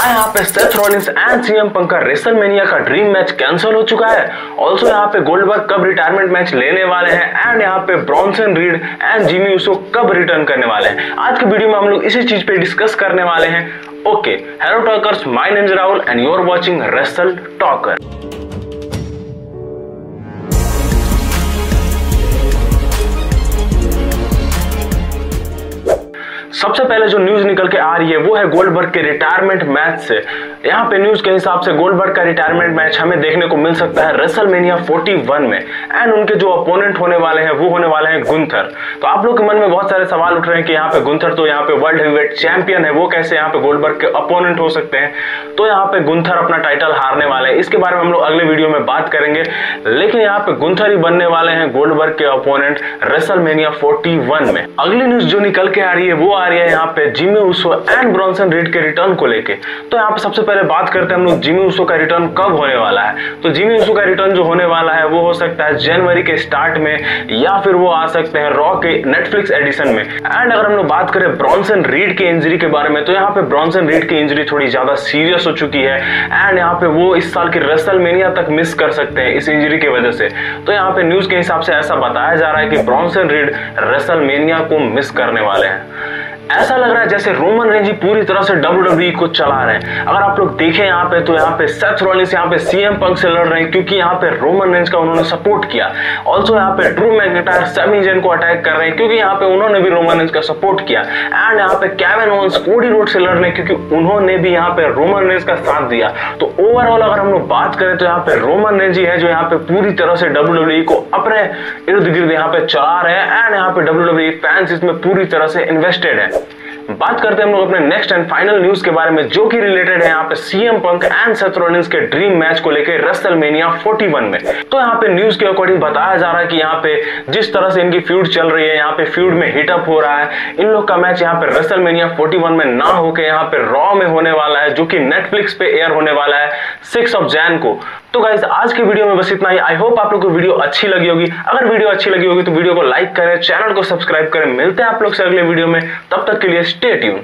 क्या यहाँ पे Seth Rollins and C M Punk का रेसलमेनिया का ड्रीम मैच कैंसिल हो चुका है। ऑल्सो यहाँ पे गोल्डबर्ग कब रिटायरमेंट मैच लेने वाले हैं एंड यहाँ पे ब्रॉन्सन रीड एंड जिमी उसको कब रिटर्न करने वाले हैं। आज के वीडियो में हम लोग इसी चीज़ पे डिस्कस करने वाले हैं। Okay hello talkers my name is Rahul and you are watching wrestle talker सबसे पहले जो न्यूज़ निकल के आ रही है, वो है गोल्डबर्ग के रिटायरमेंट मैच से। यहाँ पे न्यूज़ के हिसाब से गोल्डबर्ग का रिटायरमेंट मैच हमें देखने को मिल सकता है रेसलमेनिया 41 में। एंड उनके जो अपोनेंट होने वाले हैं, वो होने वाले हैं गुंथर तो आप लोग के मन में बहुत सारे सवाल उठ रहे हैं कि यहाँ पे गुंथर तो यहाँ पे वर्ल्ड हेवीवेट चैंपियन है, वो कैसे यहाँ पे गोल्डबर्ग के अपोनेंट हो सकते हैं? तो यहाँ पे गुंथर अपना टाइटल हारने वाले हैं। इसके बारे में हम लोग अगले वीडियो में बात करेंगे। लेकिन यहाँ पे गुंथर ही बनने वाले हैं गोल्डबर्ग के अपोनेंट रेसलमेनिया 41 में। अगली न्यूज़ जो निकल के आ रही है, वो आ रही है यहाँ पे Jimmy Uso and Bronson Reed के रिटर्न को लेके। तो यहाँ पे सबसे पहले बात करते हैं हम लोग जिमी उसो का रिटर्न कब होने वाला है। तो जिमी उसो का रिटर्न जो होने वाला है, वो हो सकता है जनवरी के स्टार्ट में, या फिर वो आ सकते हैं रॉ के नेटफ्लिक्स एडिशन में। एंड अगर हम लोग बात करें ब्रॉन्सन रीड के इंजरी के बारे में तो यहाँ पे ब्रॉन्सन रीड की इंजरी थोड़ी ज़्यादा सीरियस हो चुकी है। एंड यहाँ पे वो इस साल की रेसलमेनिया तक मिस कर सकते हैं इस इंजरी की वजह से। तो यहाँ पे न्यूज़ के हिसाब से ऐसा बताया जा रहा है कि ब्रॉन्सन रीड रेसलमेनिया को मिस करने वाले हैं। ऐसा लग रहा है जैसे रोमन रेंज ही पूरी तरह से डब्ल्यू को चला रहे हैं अगर आप लोग देखें यहाँ पे तो यहाँ पे सेथ रॉलिंस यहाँ पे सीएम पंक से लड़ रहे हैं क्योंकि यहाँ पे रोमन रेंज का उन्होंने सपोर्ट किया ऑल्सो यहाँ पे ड्रू मैकटायर सेमी जेन को अटैक कर रहे हैं क्योंकि यहाँ पे उन्होंने भी रोमन रेंज का सपोर्ट किया एंड यहाँ पे कैवन ओन्स कोडी रोड से लड़ रहे हैं क्योंकि उन्होंने भी यहाँ पे रोमन रेंज का साथ दिया तो ओवरऑल अगर हम लोग बात करें तो यहाँ पे रोमन रेंज ही है जो यहाँ पे पूरी तरह से डब्ल्यू को अपने इर्द गिर्द यहाँ पे चला रहे हैं एंड यहाँ पे डब्ल्यू फैंस इसमें पूरी तरह से इन्वेस्टेड है बात करते हैं हम लोग अपने नेक्स्ट एंड फाइनल न्यूज़ के बारे में, जो कि रिलेटेड है यहाँ पे सीएम पंक एंड सेथरोलिंस के ड्रीम मैच को लेकर रेसलमेनिया 41 में। तो यहाँ पे न्यूज़ के अकॉर्डिंग बताया जा रहा है कि यहाँ पे जिस तरह से इनकी फ्यूड चल रही है, यहाँ पे फ्यूड में हिटअप हो रहा है, इन लोग का मैच यहाँ पे रेसलमेनिया 41 में ना होकर यहाँ पे रॉ में होने वाला है, जो कि नेटफ्लिक्स पे एयर होने वाला है सिक्स ऑफ़ जैन को। तो गाइज़ आज के वीडियो में बस इतना ही। आई होप आप लोग को वीडियो अच्छी लगी होगी। अगर वीडियो अच्छी लगी होगी तो वीडियो को लाइक करें चैनल को सब्सक्राइब करें। मिलते हैं आप लोग से अगले वीडियो में। तब तक के लिए स्टे ट्यून